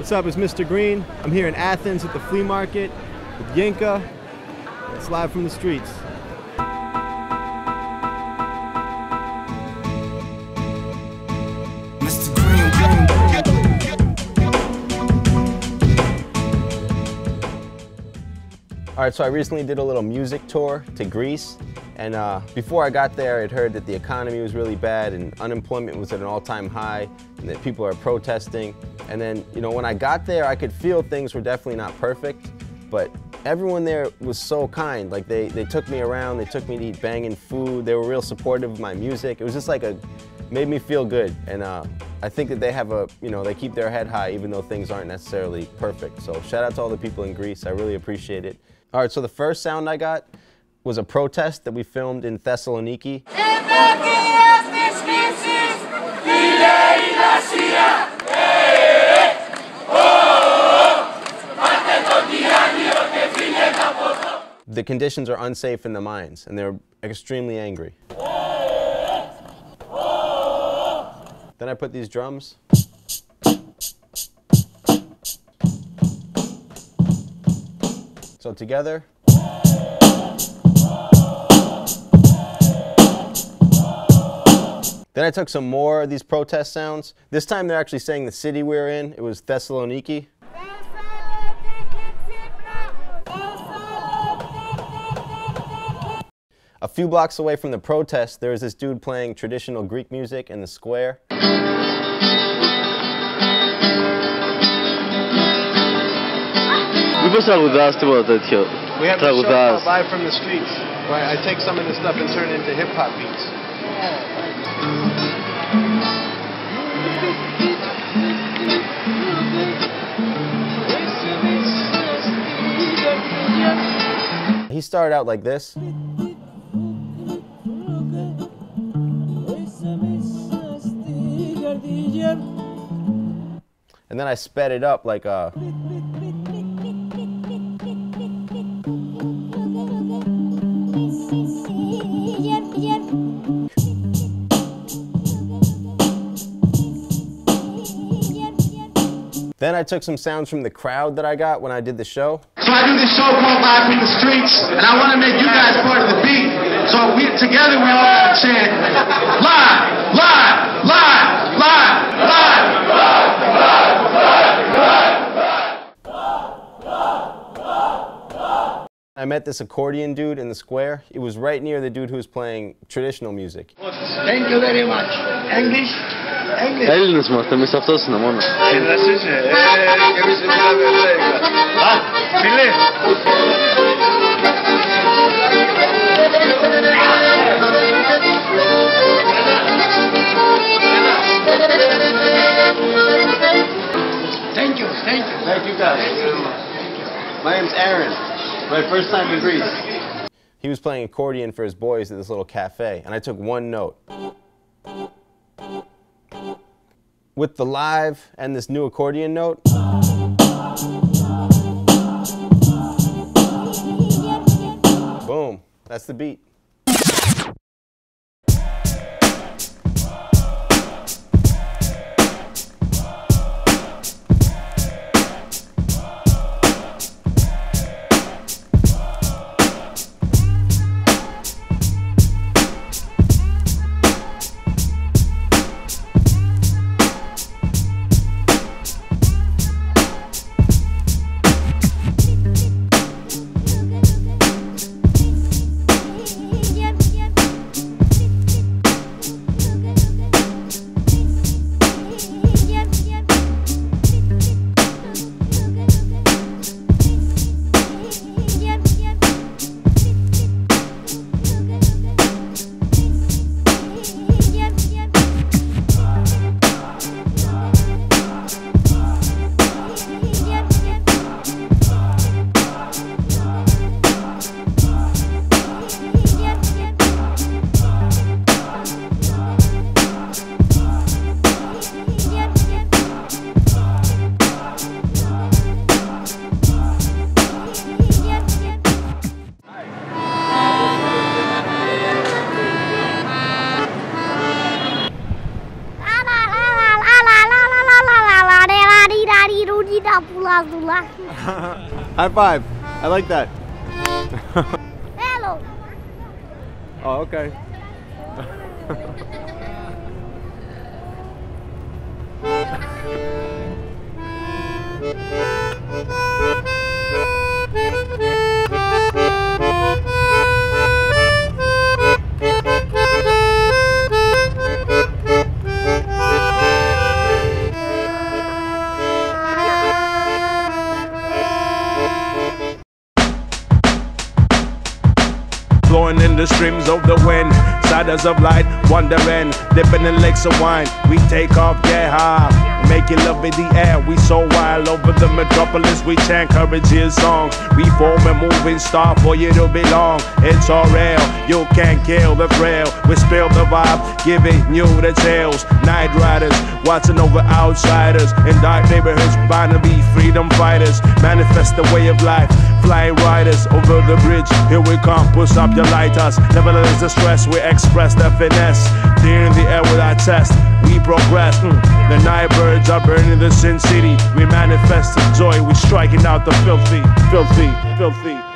What's up, it's Mr. Green. I'm here in Athens at the flea market with Yinka. It's live from the streets. Mr. Green, Green, All right, so I recently did a little music tour to Greece. And uh, before I got there, I'd heard that the economy was really bad and unemployment was at an all-time high and that people are protesting. And then, you know, when I got there, I could feel things were definitely not perfect, but everyone there was so kind. Like they, they took me around, they took me to eat banging food. They were real supportive of my music. It was just like a, made me feel good. And uh, I think that they have a, you know, they keep their head high even though things aren't necessarily perfect. So shout out to all the people in Greece. I really appreciate it. All right, so the first sound I got was a protest that we filmed in Thessaloniki. The conditions are unsafe in the mines, and they're extremely angry. Then I put these drums. So together. Then I took some more of these protest sounds. This time they're actually saying the city we were in. It was Thessaloniki. A few blocks away from the protest, there was this dude playing traditional Greek music in the square. Μήπως τραγουδάς τίποτα τέτοιο. We have Τραγουδάς. live from the streets. Right, I take some of this stuff and turn it into hip hop beats. He started out like this. And then I sped it up like a. Then I took some sounds from the crowd that I got when I did the show. So I do this show called Live from the Streets, and I want to make you guys part of the beat. So we together we all gotta chant live, live, live, live, live, live, I met this accordion dude in the square. It was right near the dude who was playing traditional music. Thank you very much. English, English. Έλληνες είμαστε, εμείς αυτός είναι μόνο. Thank you, thank you. Thank you guys. My name's Aaron. My first time in Greece. He was playing accordion for his boys at this little cafe, and I took one note. With the live and this new accordion note, boom, that's the beat. Abdullah. High five. I like that. Hello. Oh, okay. streams of the wind, shadows of light, wandering, dipping in lakes of wine. We take off, high, making love in the air. We so wild over the metropolis, we chant courageous songs. We form a moving star for you to belong. It's all real, you can't kill the thrill. We spill the vibe, giving you the tales. Night riders, watching over outsiders. In dark neighborhoods, bound to be freedom fighters. Manifest the way of life, flying riders over the bridge. Here we come, push up your lighters. Nevertheless, the stress, we express the finesse. Clear in the air with our test, we progress. Mm. The night birds are burning the sin city. We manifest the joy, we striking out the filthy, filthy, filthy.